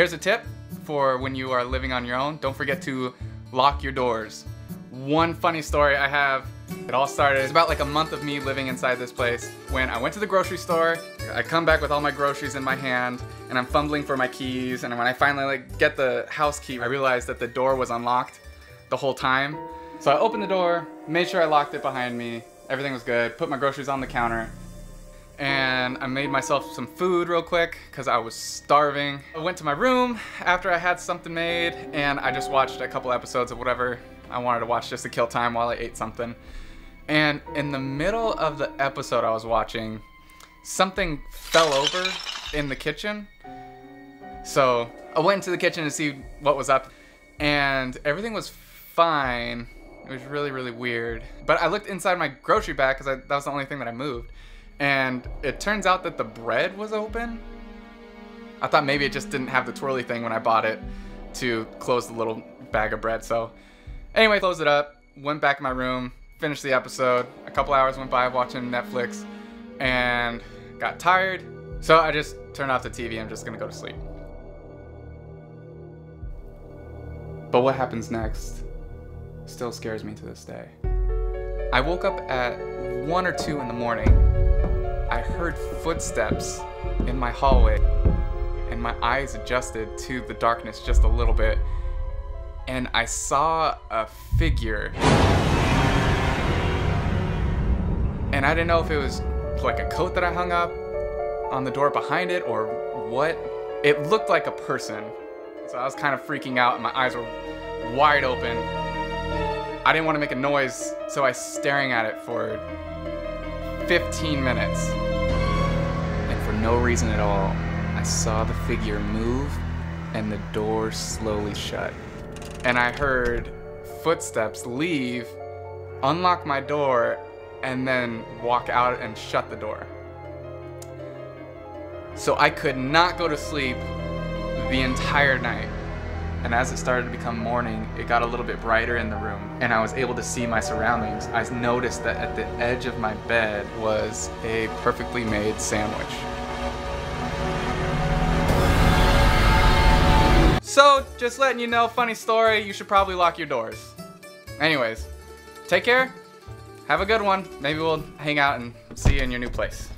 Here's a tip for when you are living on your own. Don't forget to lock your doors. One funny story I have, it all started, it's about like a month of me living inside this place. When I went to the grocery store, I come back with all my groceries in my hand and I'm fumbling for my keys and when I finally like get the house key, I realized that the door was unlocked the whole time. So I opened the door, made sure I locked it behind me, everything was good, put my groceries on the counter, and I made myself some food real quick because I was starving. I went to my room after I had something made and I just watched a couple episodes of whatever I wanted to watch just to kill time while I ate something. And in the middle of the episode I was watching, something fell over in the kitchen. So I went into the kitchen to see what was up, and everything was fine. It was really, really weird. But I looked inside my grocery bag because that was the only thing that I moved. And it turns out that the bread was open. I thought maybe it just didn't have the twirly thing when I bought it to close the little bag of bread. So Anyway, closed it up, went back in my room, finished the episode. A couple hours went by watching Netflix and got tired. So I just turned off the TV. I'm just gonna go to sleep. But what happens next still scares me to this day. I woke up at 1 or 2 in the morning. I heard footsteps in my hallway, and my eyes adjusted to the darkness just a little bit and I saw a figure. And I didn't know if it was like a coat that I hung up on the door behind it or what. It looked like a person. So I was kind of freaking out and my eyes were wide open. I didn't want to make a noise, so I was staring at it for 15 minutes. For no reason at all, I saw the figure move and the door slowly shut and I heard footsteps leave, unlock my door, and then walk out and shut the door. So I could not go to sleep the entire night. And as it started to become morning, it got a little bit brighter in the room, and I was able to see my surroundings. I noticed that at the edge of my bed was a perfectly made sandwich. So, just letting you know, funny story, you should probably lock your doors. Anyways, take care, have a good one. Maybe we'll hang out and see you in your new place.